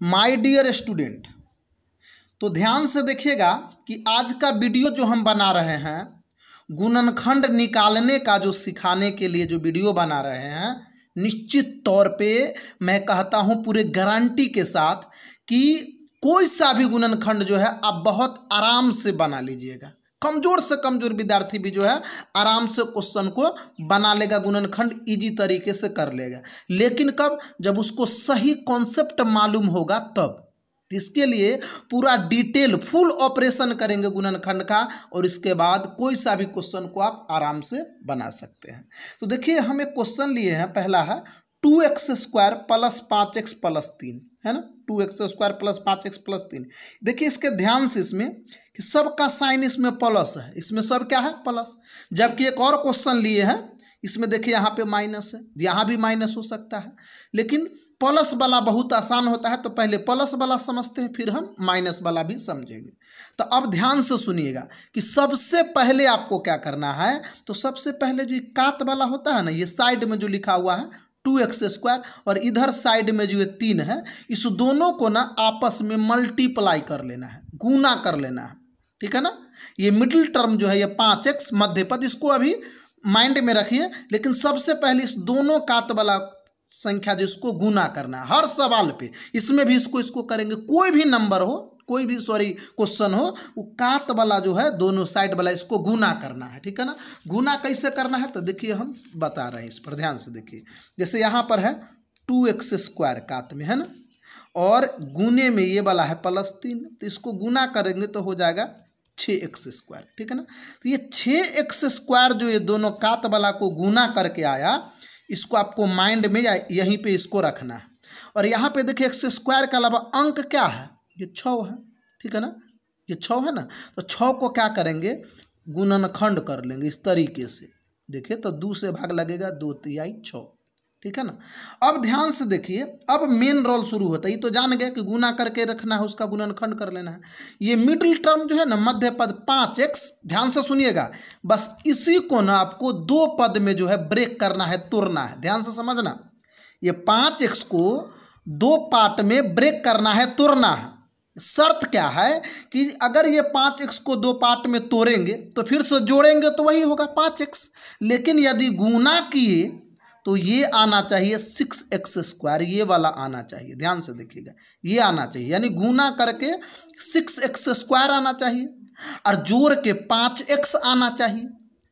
My dear student तो ध्यान से देखिएगा कि आज का वीडियो जो हम बना रहे हैं, गुणनखंड निकालने का जो सिखाने के लिए जो वीडियो बना रहे हैं, निश्चित तौर पे मैं कहता हूँ पूरे गारंटी के साथ कि कोई सा भी गुणनखंड जो है आप बहुत आराम से बना लीजिएगा। कमज़ोर से कमज़ोर विद्यार्थी भी जो है आराम से क्वेश्चन को बना लेगा, गुणनखंड इजी तरीके से कर लेगा। लेकिन कब? जब उसको सही कॉन्सेप्ट मालूम होगा तब। इसके लिए पूरा डिटेल फुल ऑपरेशन करेंगे गुणनखंड का और इसके बाद कोई सा भी क्वेश्चन को आप आराम से बना सकते हैं। तो देखिए, हम एक क्वेश्चन लिए हैं, पहला है टू एक्स स्क्वायर प्लस पाँच एक्स प्लस तीन, है ना? टू एक्स स्क्वायर प्लस पाँच एक्स प्लस तीन। देखिए इसके ध्यान से इसमें कि सबका साइन इसमें प्लस है। इसमें सब क्या है? प्लस। जबकि एक और क्वेश्चन लिए हैं, इसमें देखिए यहाँ पे माइनस है। यहाँ भी माइनस हो सकता है। लेकिन प्लस वाला बहुत आसान होता है तो पहले प्लस वाला समझते हैं, फिर हम माइनस वाला भी समझेंगे। तो अब ध्यान से सुनिएगा कि सबसे पहले आपको क्या करना है? तो सबसे पहले जो कात वाला होता है ना, ये साइड में जो लिखा हुआ है टू एक्स स्क्वायर और इधर साइड में जो ये तीन है, इस दोनों को ना आपस में मल्टीप्लाई कर लेना है गुना कर लेना है। ठीक है ना? ये मिडिल टर्म जो है ये पाँच एक्स मध्य पद इसको अभी माइंड में रखिए, लेकिन सबसे पहले इस दोनों कात वाला संख्या जिसको गुना करना है, हर सवाल पे। इसमें भी इसको इसको करेंगे, कोई भी नंबर हो कोई भी सॉरी क्वेश्चन हो, वो कात वाला जो है, दोनों साइड वाला, इसको गुना करना है, ठीक है ना? गुना कैसे करना है तो देखिए हम बता रहे हैं इस पर, ध्यान से देखिए। जैसे यहाँ पर है टू एक्स स्क्वायर कात में, है ना? और गुने में ये वाला है प्लस तीन तो इसको गुना करेंगे तो हो जाएगा छः एक्स स्क्वायर ठीक है ना? तो ये छः एक्स स्क्वायर जो ये दोनों कात वाला को गुना करके आया, इसको आपको माइंड में या यहीं पे इसको रखना है। और यहाँ पे देखिए एक्स स्क्वायर के अलावा अंक क्या है? ये छ है, ठीक है ना? ये छ है ना? तो छः को क्या करेंगे? गुणनखंड कर लेंगे इस तरीके से। देखिए तो दो से भाग लगेगा, दो तिहाई छ, ठीक है ना? अब ध्यान से देखिए, अब मेन रोल शुरू होता है। ये तो जान गए कि गुना करके रखना है, उसका गुणनखंड कर लेना है। ये मिडिल टर्म जो है ना, मध्य पद पाँच एक्स ध्यान से सुनिएगा। बस इसी को ना आपको दो पद में जो है ब्रेक करना है, तोड़ना है। ध्यान से समझना। ये पाँच एक्स को दो पार्ट में ब्रेक करना है, तोड़ना है। शर्त क्या है कि अगर ये पाँच एक्स को दो पार्ट में तोड़ेंगे तो फिर से जोड़ेंगे तो वही होगा पाँच एक्स लेकिन यदि गुना किए तो ये आना चाहिए सिक्स एक्स स्क्वायर ये वाला आना चाहिए। ध्यान से देखिएगा, ये आना चाहिए। यानी गुना करके सिक्स एक्स स्क्वायर आना चाहिए, और जोड़ के पाँच एक्स आना चाहिए।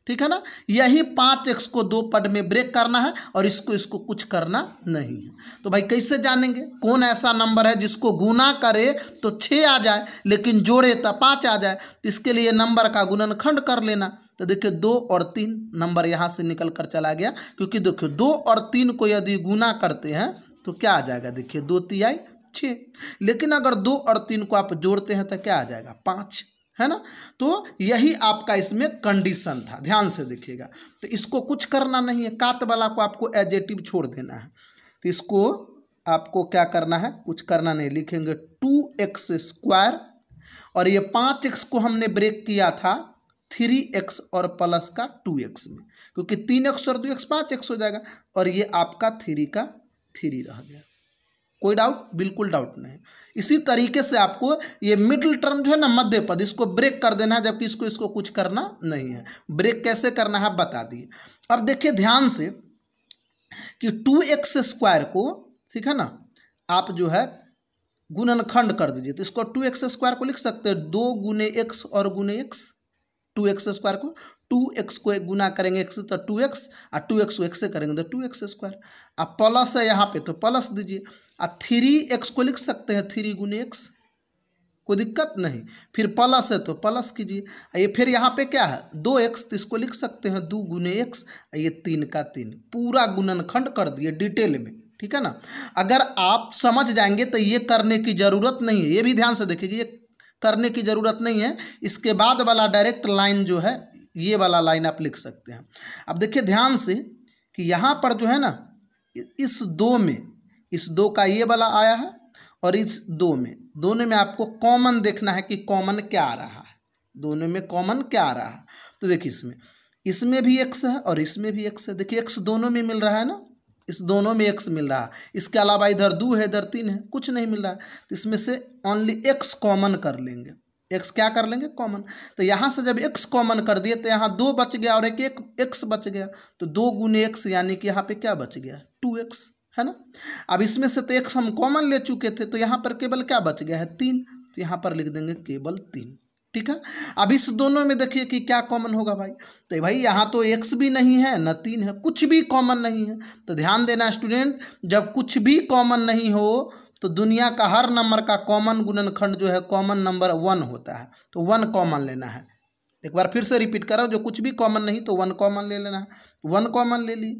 ठीक है ना? यही पाँच एक्स को दो पद में ब्रेक करना है और इसको इसको कुछ करना नहीं है। तो भाई कैसे जानेंगे? कौन ऐसा नंबर है जिसको गुना करे तो छः आ जाए, लेकिन जोड़े तो पाँच आ जाए तो इसके लिए नंबर का गुणनखंड कर लेना। तो देखिए, दो और तीन नंबर यहाँ से निकल कर चला गया, क्योंकि देखिए, दो और तीन को यदि गुना करते हैं तो क्या आ जाएगा? देखिए, दो तिहाई छः लेकिन अगर दो और तीन को आप जोड़ते हैं तो क्या आ जाएगा? पाँच। है ना? तो यही आपका इसमें कंडीशन था। ध्यान से देखिएगा। तो इसको कुछ करना नहीं है। कात वाला को आपको एजेटिव छोड़ देना है। तो इसको आपको क्या करना है? कुछ करना नहीं। लिखेंगे टू एक्स स्क्वायर और ये पाँच एक्स को हमने ब्रेक किया था थ्री एक्स और प्लस का टू एक्स में। क्योंकि तीन एक्स और दो एक्स पाँच एक्स हो जाएगा। और ये आपका थ्री का थ्री रह गया। कोई डाउट? बिल्कुल डाउट नहीं। इसी तरीके से आपको ये मिडिल टर्म जो है ना, मध्य पद, इसको ब्रेक कर देना है, जबकि इसको इसको कुछ करना नहीं है। ब्रेक कैसे करना है बता दिए अब देखिए ध्यान से कि टू एक्स स्क्वायर को, ठीक है ना, आप जो है गुणनखंड कर दीजिए। तो इसको टू एक्स स्क्वायर को लिख सकते हैं। दो गुने एक्स और गुने एक्स। टू एक्स स्क्वायर को, टू एक्स को एक गुना करेंगे एक्स तो टू एक्स, और टू एक्स को एक्स से करेंगे तो टू एक्स स्क्वायर। अब प्लस है यहाँ पे तो प्लस दीजिए। और थ्री एक्स को लिख सकते हैं थ्री गुने एक्स कोई दिक्कत नहीं। फिर प्लस है तो प्लस कीजिए। ये फिर यहाँ पे क्या है? दो एक्स तो इसको लिख सकते हैं, दो गुने एक्स ये तीन का तीन। पूरा गुणनखंड कर दिए डिटेल में, ठीक है ना? अगर आप समझ जाएँगे तो ये करने की ज़रूरत नहीं है। ये भी ध्यान से देखिए, ये करने की ज़रूरत नहीं है। इसके बाद वाला डायरेक्ट लाइन जो है, ये वाला लाइन आप लिख सकते हैं। अब देखिए ध्यान से कि यहाँ पर जो है ना, इस दो में इस दो का ये वाला आया है और इस दो में, दोनों में आपको कॉमन देखना है कि कॉमन क्या आ रहा है। दोनों में कॉमन क्या आ रहा है। तो देखिए इसमें इसमें भी एक्स है और इसमें भी एक्स है। देखिए एक्स दोनों में मिल रहा है ना? इस दोनों में एक्स मिल रहा है। इसके अलावा इधर दो है, इधर तीन है, कुछ नहीं मिल रहा है। तो इसमें से ओनली एक्स कॉमन कर लेंगे। एक्स क्या कर लेंगे? कॉमन तो यहाँ से जब एक्स कॉमन कर दिए तो यहाँ दो बच गया और एक एक एक्स बच गया। तो दो गुने एक्स यानी कि यहाँ पे क्या बच गया? टू एक्स है ना? अब इसमें से तो एक्स हम कॉमन ले चुके थे तो यहाँ पर केवल क्या बच गया है? तीन। तो यहाँ पर लिख देंगे केवल तीन। ठीक है? अब इस दोनों में देखिए कि क्या कॉमन होगा भाई। तो भाई यहाँ तो एक्स भी नहीं है, न तीन है, कुछ भी कॉमन नहीं है। तो ध्यान देना स्टूडेंट जब कुछ भी कॉमन नहीं हो तो दुनिया का हर नंबर का कॉमन गुणनखंड जो है कॉमन नंबर वन होता है। तो वन कॉमन लेना है। एक बार फिर से रिपीट करो जो कुछ भी कॉमन नहीं तो वन कॉमन ले लेना। है वन कॉमन ले ली।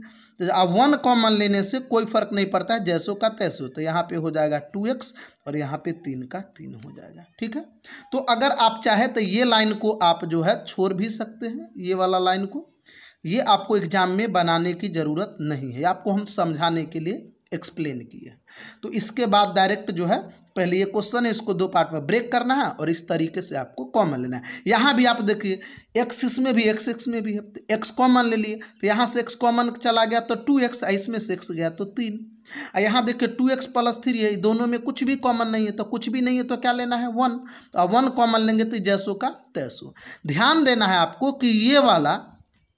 तो अब वन कॉमन लेने से कोई फ़र्क नहीं पड़ता है जैसो का तैसो। तो यहाँ पे हो जाएगा टू एक्स और यहाँ पे तीन का तीन हो जाएगा। ठीक है? तो अगर आप चाहे तो ये लाइन को आप जो है छोड़ भी सकते हैं, ये वाला लाइन को। ये आपको एग्ज़ाम में बनाने की ज़रूरत नहीं है। आपको हम समझाने के लिए एक्सप्लेन किए तो इसके बाद डायरेक्ट जो है, पहले ये क्वेश्चन है, इसको दो पार्ट में ब्रेक करना है और इस तरीके से आपको कॉमन लेना है। यहाँ भी आप देखिए एक्स इसमें भी एक्स एक्स में भी है। तो एक्स कॉमन ले लिए। तो यहाँ से एक्स कॉमन चला गया तो टू एक्स इसमें से एक्स गया तो तीन। यहाँ देखिए टू एक्स प्लस थ्री है, दोनों में कुछ भी कॉमन नहीं है तो कुछ भी नहीं है तो क्या लेना है? वन तो वन कॉमन लेंगे तो जैसो का तैसो। ध्यान देना है आपको कि ये वाला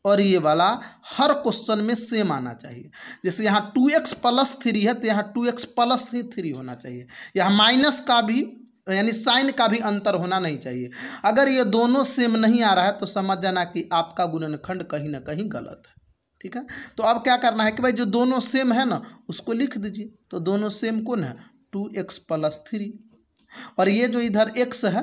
और ये वाला हर क्वेश्चन में सेम आना चाहिए। जैसे यहाँ टू एक्स प्लस थ्री है तो यहाँ टू एक्स प्लस ही थ्री होना चाहिए। यहाँ माइनस का भी, यानी साइन का भी अंतर होना नहीं चाहिए। अगर ये दोनों सेम नहीं आ रहा है तो समझ जाना कि आपका गुणनखंड कहीं ना कहीं गलत है। ठीक है? तो अब क्या करना है कि भाई जो दोनों सेम है ना, उसको लिख दीजिए। तो दोनों सेम कौन है? टू एक्स प्लस थ्री और ये जो इधर एक्स है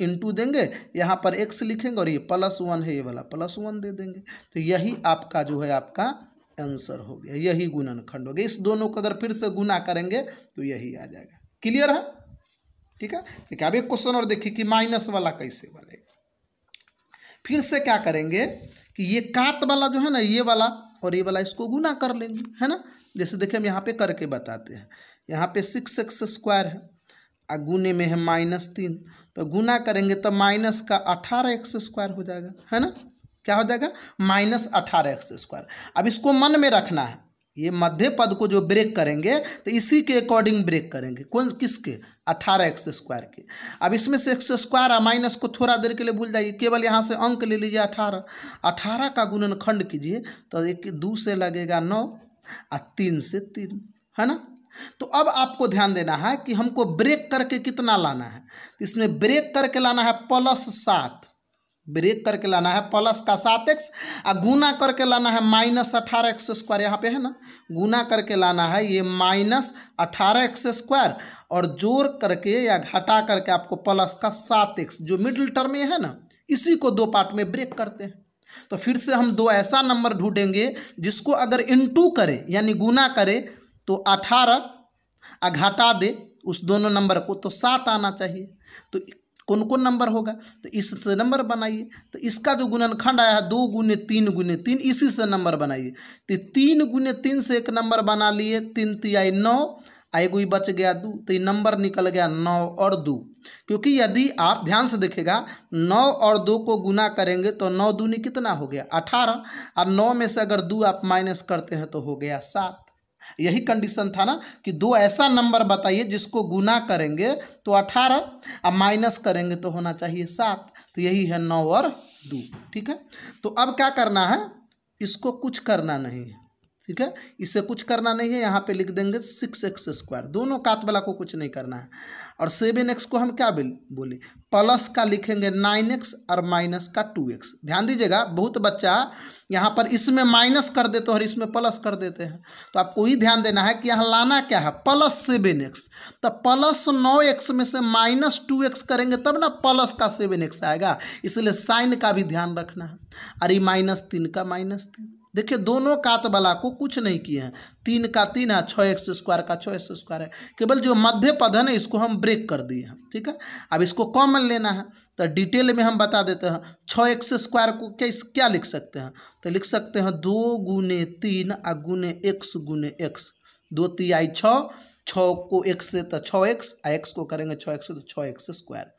इंटू देंगे, यहाँ पर एक्स लिखेंगे और ये प्लस वन है, ये वाला प्लस वन दे देंगे। तो यही आपका जो है आपका आंसर हो गया, यही गुणनखंड हो गया। इस दोनों को अगर फिर से गुना करेंगे तो यही आ जाएगा। क्लियर है? ठीक है? देखिए, अब एक क्वेश्चन और देखिए कि माइनस वाला कैसे बनेगा। फिर से क्या करेंगे कि ये कात वाला जो है ना, ये वाला और ये वाला इसको गुना कर लेंगे, है ना? जैसे देखिए हम यहाँ पे करके बताते हैं। यहाँ पे सिक्स एक्स स्क्वायर है। और गुने में है माइनस तीन। तो गुना करेंगे तो माइनस का अठारह एक्स स्क्वायर हो जाएगा, है ना? क्या हो जाएगा? माइनस अठारह एक्स स्क्वायर। अब इसको मन में रखना है। ये मध्य पद को जो ब्रेक करेंगे तो इसी के अकॉर्डिंग ब्रेक करेंगे। कौन, किसके? अठारह एक्स स्क्वायर के। अब इसमें से एक्स स्क्वायर और माइनस को थोड़ा देर के लिए भूल जाइए। केवल यहाँ से अंक ले लीजिए अठारह। अठारह का गुणनखंड कीजिए तो एक दो से लगेगा नौ और तीन से तीन, है ना? तो अब आपको ध्यान देना है कि हमको ब्रेक करके कितना लाना है। इसमें ब्रेक करके लाना है प्लस सात। ब्रेक करके लाना है प्लस का सात एक्स और गुना करके लाना है माइनस अठारह एक्स स्क्वायर यहाँ पे है ना? गुना करके लाना है ये माइनस अठारह एक्स स्क्वायर और जोड़ करके या घटा करके आपको प्लस का सात एक्स जो मिडिल टर्म में है ना, इसी को दो पार्ट में ब्रेक करते हैं। तो फिर से हम दो ऐसा नंबर ढूंढेंगे जिसको अगर इंटू करें, यानी गुना करे तो अठारह घटा दे उस दोनों नंबर को तो सात आना चाहिए। तो कौन कौन नंबर होगा? तो इससे नंबर बनाइए। तो इसका जो गुणनखंड आया है, दो गुने तीन गुने तीन, इसी से नंबर बनाइए। तो तीन गुने तीन से एक नंबर बना लिए, तीन तिहाई नौ एगो ही बच गया दो तो ये नंबर निकल गया नौ और दो। क्योंकि यदि आप ध्यान से देखेगा, नौ और दो को गुना करेंगे तो नौ दूनी कितना हो गया? अठारह। और नौ में से अगर दो आप माइनस करते हैं तो हो गया सात। यही कंडीशन था ना कि दो ऐसा नंबर बताइए जिसको गुना करेंगे तो अठारह और माइनस करेंगे तो होना चाहिए सात तो यही है नौ और दो, ठीक है? तो अब क्या करना है? इसको कुछ करना नहीं है, ठीक है? इसे कुछ करना नहीं है, यहाँ पे लिख देंगे सिक्स एक्स स्क्वायर दोनों कात वाला को कुछ नहीं करना है। और सेवन एक्स को हम क्या बोले प्लस का लिखेंगे नाइन एक्स और माइनस का टू एक्स। ध्यान दीजिएगा, बहुत बच्चा यहाँ पर इसमें माइनस कर देते हैं और इसमें प्लस कर देते हैं। तो आपको ही ध्यान देना है कि यहाँ लाना क्या है? Plus seven x. तो प्लस नौ एक्स में से माइनस टू एक्स करेंगे तब ना प्लस का सेवन एक्स आएगा। इसलिए साइन का भी ध्यान रखना है। अरे माइनस तीन का माइनस तीन। देखिए, दोनों कात वाला को कुछ नहीं किए हैं। तीन का तीन है छः एक्स स्क्वायर का छः एक्स स्क्वायर है। केवल जो मध्य पद है ना, इसको हम ब्रेक कर दिए हैं, ठीक है? अब इसको कॉमन लेना है तो डिटेल में हम बता देते हैं छः एक्स स्क्वायर को क्या क्या लिख सकते हैं? तो लिख सकते हैं, दो गुने तीन आ गुने एक्स गुने एक्स। दो तिहाई छः छः को एक्स से तो छः एक्स, आ एक्स को करेंगे छः एक्स तो छः एक्स स्क्वायर।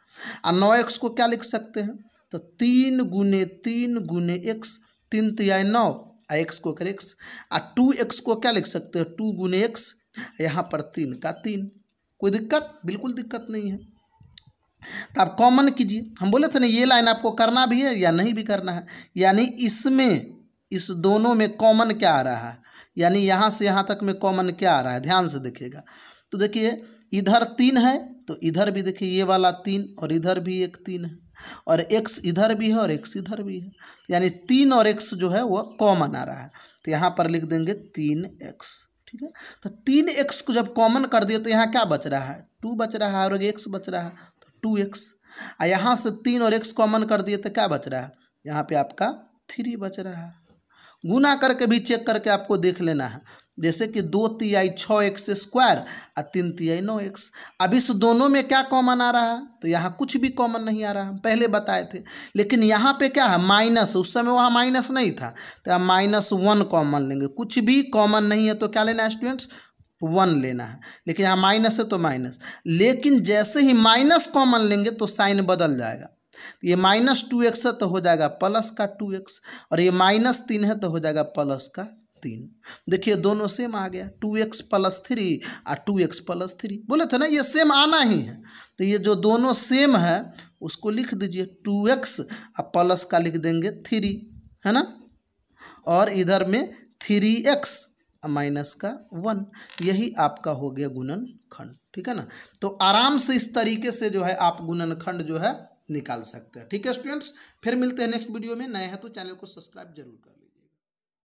और नौ एक्स को क्या लिख सकते हैं? तो तीन गुने तीन गुने एक्स, तीन तिहाई नौ आ एक्स को कर एक्स आ टू एक्स को क्या लिख सकते हो? टू गुने एक्स यहाँ पर तीन का तीन। कोई दिक्कत? बिल्कुल दिक्कत नहीं है। तो आप कॉमन कीजिए। हम बोले थे ना, ये लाइन आपको करना भी है या नहीं भी करना है। यानी इसमें, इस दोनों में कॉमन क्या आ रहा है? यानी यहाँ से यहाँ तक में कॉमन क्या आ रहा है? ध्यान से देखिएगा। तो देखिए, इधर तीन है तो इधर भी देखिए, ये वाला तीन और इधर भी एक तीन है। और एक्स इधर भी है और एक्स इधर भी है। यानी तीन और एक्स जो है वह कॉमन आ रहा है। तो यहाँ पर लिख देंगे तीन एक्स ठीक है? तो तीन एक्स को जब कॉमन कर दिए तो यहाँ क्या बच रहा है? टू बच रहा है और एक्स बच रहा है। तो टू एक्स यहाँ से तीन और एक्स कॉमन कर दिए तो क्या बच रहा है? यहाँ पे आपका थ्री बच रहा है। गुना करके भी चेक करके आपको देख लेना है। जैसे कि दो तिहाई छः एक्स स्क्वायर और तीन तिहाई नौ एक्स। अब इस दोनों में क्या कॉमन आ रहा है? तो यहाँ कुछ भी कॉमन नहीं आ रहा हम पहले बताए थे। लेकिन यहाँ पे क्या है? माइनस उस समय वहाँ माइनस नहीं था। तो आप माइनस वन कॉमन लेंगे। कुछ भी कॉमन नहीं है तो क्या लेना है स्टूडेंट्स वन लेना है। लेकिन यहाँ माइनस है तो माइनस लेकिन जैसे ही माइनस कॉमन लेंगे तो साइन बदल जाएगा। ये माइनस टू एक्स है तो हो जाएगा प्लस का टू एक्स, और ये माइनस तीन है तो हो जाएगा प्लस का तीन। देखिए दोनों सेम आ गया, टू एक्स प्लस थ्री और टू एक्स प्लस थ्री। बोले थे ना, ये सेम आना ही है। तो ये जो दोनों सेम है, उसको लिख दीजिए टू एक्स और प्लस का लिख देंगे थ्री, है ना? और इधर में थ्री एक्स माइनस का वन, यही आपका हो गया गुणन खंड ठीक है ना? तो आराम से इस तरीके से जो है आप गुणन खंड जो है निकाल सकते हैं। ठीक है स्टूडेंट्स फिर मिलते हैं नेक्स्ट वीडियो में। नए हैं तो चैनल को सब्सक्राइब ज़रूर कर